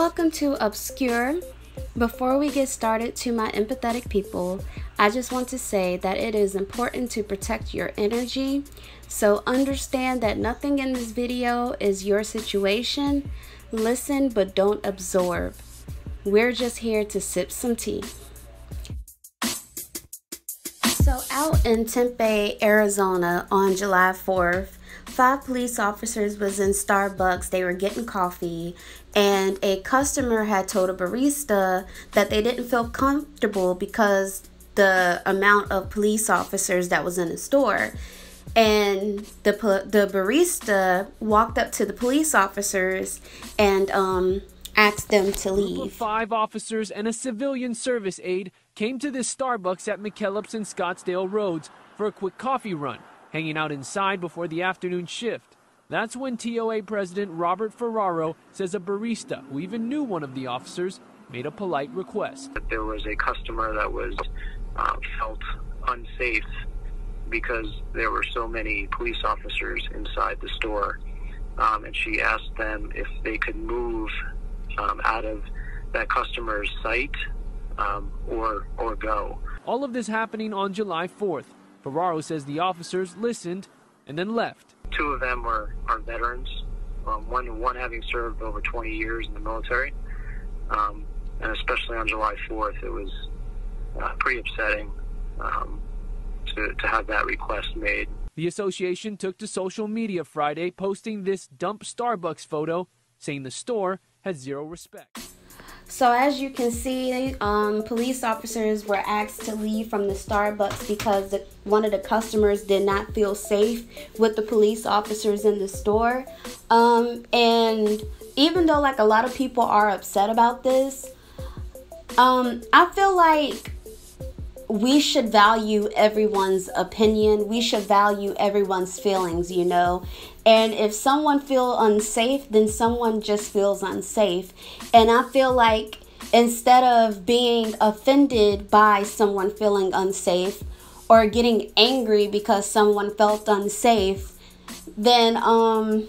Welcome to Obscure. Before we get started, to my empathetic people, I just want to say that it is important to protect your energy. So understand that nothing in this video is your situation. Listen, but don't absorb. We're just here to sip some tea. So, out in Tempe, Arizona on July 4th, five police officers was in Starbucks. They were getting coffee and a customer had told a barista that they didn't feel comfortable because the amount of police officers that was in the store and the the barista walked up to the police officers and um, asked them to leave. Five officers and a civilian service aide came to this Starbucks at McKellips and Scottsdale Roads for a quick coffee run, hanging out inside before the afternoon shift. That's when TOA President Robert Ferraro says a barista who even knew one of the officers made a polite request. There was a customer that was uh, felt unsafe because there were so many police officers inside the store. Um, and she asked them if they could move um, out of that customer's sight um, or, or go. All of this happening on July 4th. Ferraro says the officers listened and then left. Two of them were are veterans. Um, one one having served over 20 years in the military, um, and especially on July 4th, it was uh, pretty upsetting um, to to have that request made. The association took to social media Friday, posting this dump Starbucks photo, saying the store has zero respect. So as you can see, um, police officers were asked to leave from the Starbucks because the, one of the customers did not feel safe with the police officers in the store. Um, and even though like a lot of people are upset about this, um, I feel like we should value everyone's opinion. We should value everyone's feelings, you know. And if someone feel unsafe, then someone just feels unsafe. And I feel like instead of being offended by someone feeling unsafe or getting angry because someone felt unsafe, then um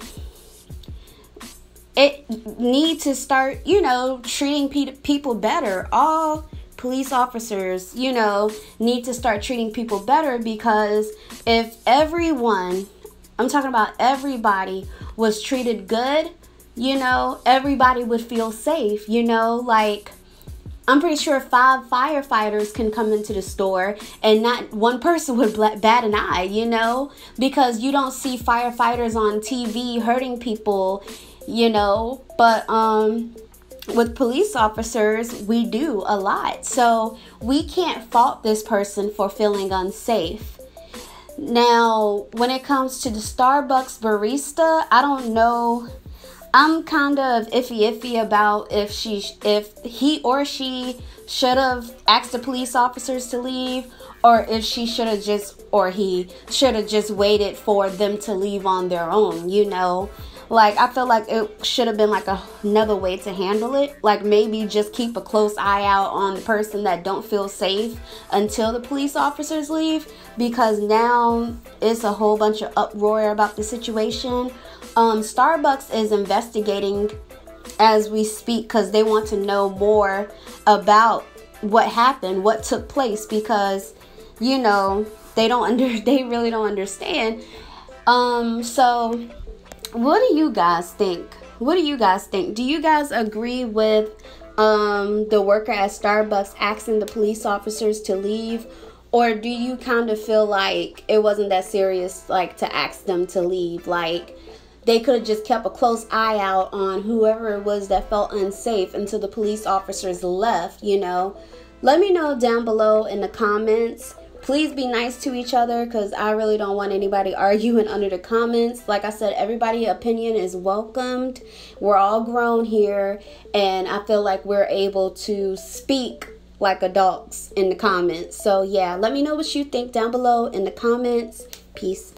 it need to start, you know, treating pe- people better. All police officers, you know, need to start treating people better because if everyone, I'm talking about everybody, was treated good, you know, everybody would feel safe, you know, like. I'm pretty sure five firefighters can come into the store and not one person would bat an eye, you know, because you don't see firefighters on TV hurting people, you know, but um with police officers, we do a lot. So we can't fault this person for feeling unsafe. Now, when it comes to the Starbucks barista, I don't know. I'm kind of iffy iffy about if she if he or she should have asked the police officers to leave or if she should have just or he should have just waited for them to leave on their own, you know. Like I feel like it should have been like a, another way to handle it. Like maybe just keep a close eye out on the person that don't feel safe until the police officers leave because now it's a whole bunch of uproar about the situation. Um, Starbucks is investigating as we speak because they want to know more about what happened, what took place because you know they don't under they really don't understand. Um, so what do you guys think? What do you guys think? Do you guys agree with um, the worker at Starbucks asking the police officers to leave? Or do you kind of feel like it wasn't that serious, like to ask them to leave? Like they could have just kept a close eye out on whoever it was that felt unsafe until the police officers left, you know? Let me know down below in the comments please be nice to each other because I really don't want anybody arguing under the comments. Like I said, everybody' opinion is welcomed. We're all grown here, and I feel like we're able to speak like adults in the comments. So, yeah, let me know what you think down below in the comments. Peace.